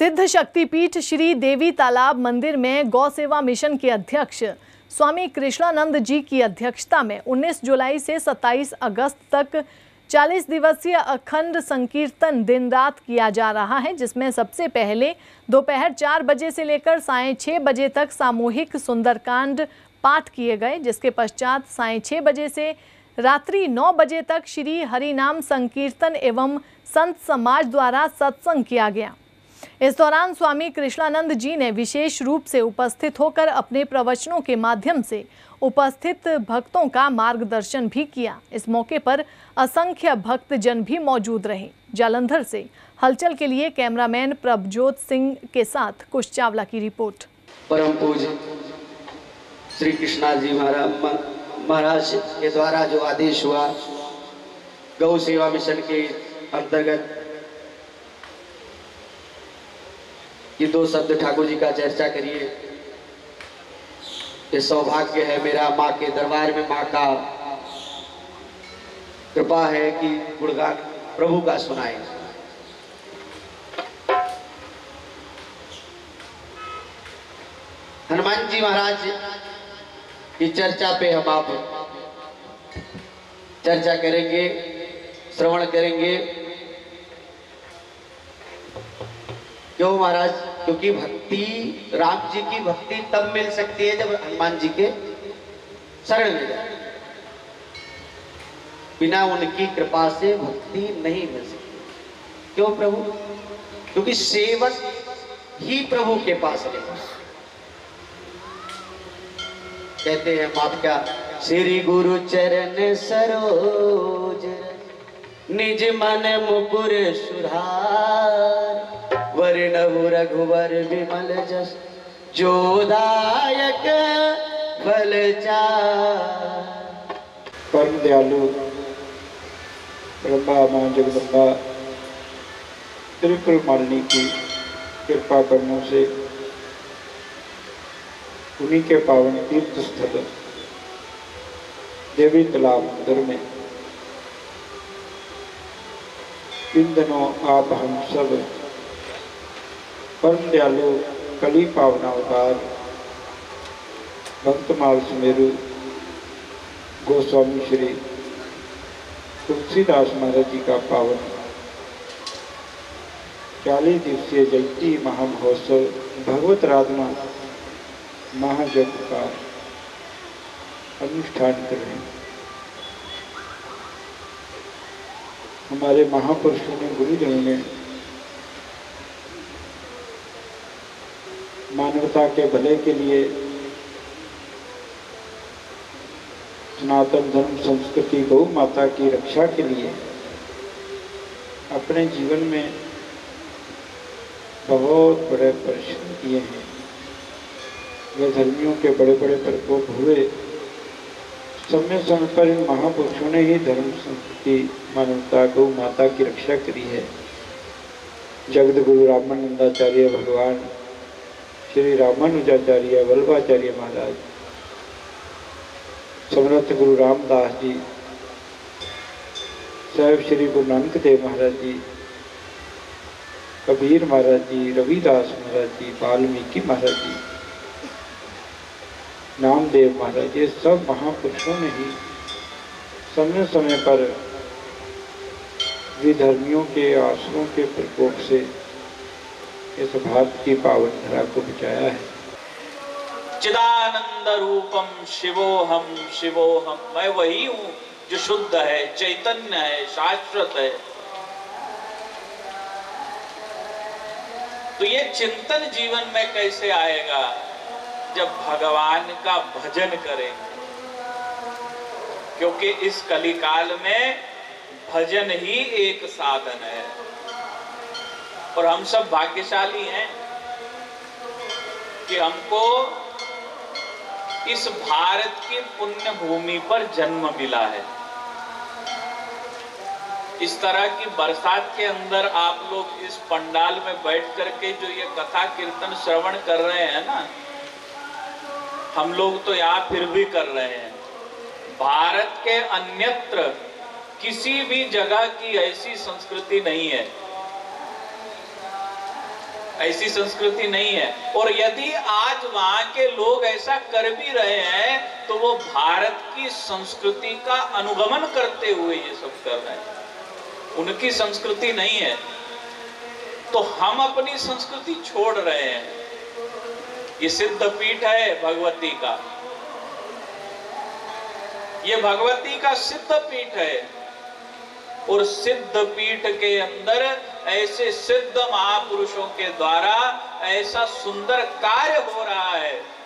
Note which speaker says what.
Speaker 1: सिद्ध शक्तिपीठ श्री देवी तालाब मंदिर में गौ सेवा मिशन के अध्यक्ष, स्वामी कृष्णानंद जी की अध्यक्षता में 19 जुलाई से 27 अगस्त तक 40 दिवसीय अखंड संकीर्तन दिन रात किया जा रहा है, जिसमें सबसे पहले दोपहर चार बजे से लेकर साय छः बजे तक सामूहिक सुंदरकांड पाठ किए गए, जिसके पश्चात साय छः बजे से रात्रि नौ बजे तक श्री हरिनाम संकीर्तन एवं संत समाज द्वारा सत्संग किया गया। इस दौरान स्वामी कृष्णानंद जी ने विशेष रूप से उपस्थित होकर अपने प्रवचनों के माध्यम से उपस्थित भक्तों का मार्गदर्शन भी किया। इस मौके पर असंख्य भक्त जन भी मौजूद रहे। जालंधर से हलचल के लिए कैमरामैन प्रभजोत सिंह के साथ कुश चावला की रिपोर्ट।
Speaker 2: परम पूज श्री कृष्णा जी महाराज के द्वारा जो आदेश हुआ, गौ सेवा मिशन के अंतर्गत ये दो शब्द ठाकुर जी का चर्चा करिए। ये सौभाग्य है मेरा माँ के दरबार में माँ का। कृपा है कि गुणगान प्रभु का सुनाए। हनुमान जी महाराज की चर्चा पे हम आप चर्चा करेंगे, श्रवण करेंगे। क्यों महाराज? क्योंकि भक्ति, राम जी की भक्ति तब मिल सकती है जब हनुमान जी के शरण में जाए। बिना उनकी कृपा से भक्ति नहीं मिल सकती। क्यों प्रभु? क्योंकि सेवक ही प्रभु के पास रहता कहते हैं माप क्या? श्री गुरु चरण सरोज, निज मन मुकुर सुधार। वर्णहु रघुवर विमल जस जोदायक फल
Speaker 3: परम दयालु, ब्रह्मा, माँ जगदम्बा, त्रिपुर मालिनी की कृपा करने से उन्हीं के पावन तीर्थ स्थल, देवी तालाब मंदिर में इन दिनों आप हम सब परम दयालु कली पावनावतार भक्तमाल सुमेरु, गोस्वामी श्री तुलसीदास महाराज जी का पावन। चालीस दिवसीय जयंती महामहोत्सव, भगवत राधना महाजप का अनुष्ठान कर हमारे महापुरुषों ने, गुरुजनों ने मानवता के भले के लिए सनातन धर्म संस्कृति गौ माता की रक्षा के लिए अपने जीवन में बहुत बड़े परिश्रम किए हैं। वे धर्मियों के बड़े बड़े प्रकोप हुए। समय समय पर इन महापुरुषों ने ही धर्म संस्कृति, मानवता गौ माता की रक्षा करी है। जगत गुरु रामानंदाचार्य भगवान श्री रामानुजाचार्य वल्लभाचार्य महाराज, समर्थ गुरु रामदास जी, साहब श्री गुरु नानक देव महाराज जी, कबीर महाराज जी, रविदास महाराज जी, वाल्मीकि महाराज जी, नामदेव महाराज, ये सब महापुरुषों ने ही समय समय पर विधर्मियों के आसरों के प्रकोप से इस भारत की पावन धरा को बचाया है।
Speaker 4: चिदानंद रूपम शिवोहम शिवोहम, मैं वही हूँ जो शुद्ध है, चैतन्य है, शाश्वत है। तो ये चिंतन जीवन में कैसे आएगा? जब भगवान का भजन करेंगे क्योंकि इस कलिकाल में भजन ही एक साधन है। और हम सब भाग्यशाली हैं कि हमको इस भारत की पुण्य भूमि पर जन्म मिला है। इस तरह की बरसात के अंदर आप लोग इस पंडाल में बैठ करके जो ये कथा कीर्तन श्रवण कर रहे हैं ना, हम लोग तो यहाँ फिर भी कर रहे हैं। भारत के अन्यत्र किसी भी जगह की ऐसी संस्कृति नहीं है। ऐसी संस्कृति नहीं है। और यदि आज वहाँ के लोग ऐसा कर भी रहे हैं तो वो भारत की संस्कृति का अनुगमन करते हुए ये सब कर रहे हैं। उनकी संस्कृति नहीं है। तो हम अपनी संस्कृति छोड़ रहे हैं। ये सिद्ध पीठ है भगवती का। ये भगवती का सिद्ध पीठ है। और सिद्ध पीठ के अंदर ऐसे सिद्ध महापुरुषों के द्वारा ऐसा सुंदर कार्य हो रहा है।